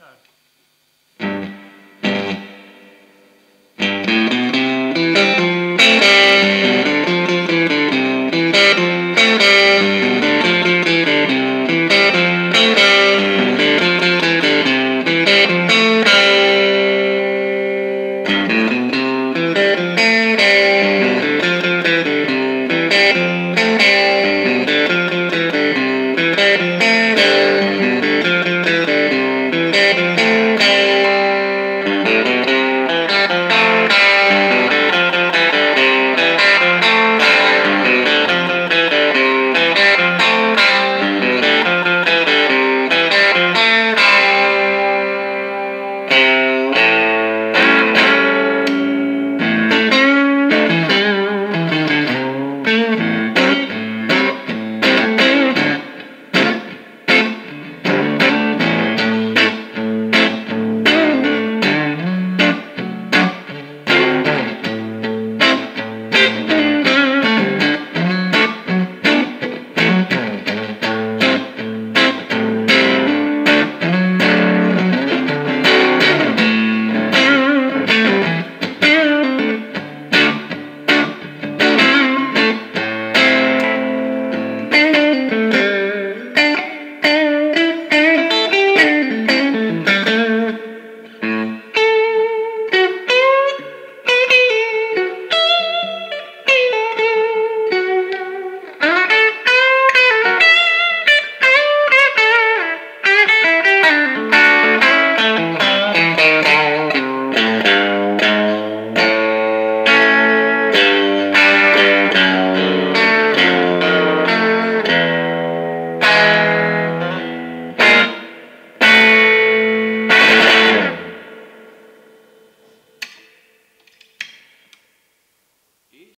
Chuck.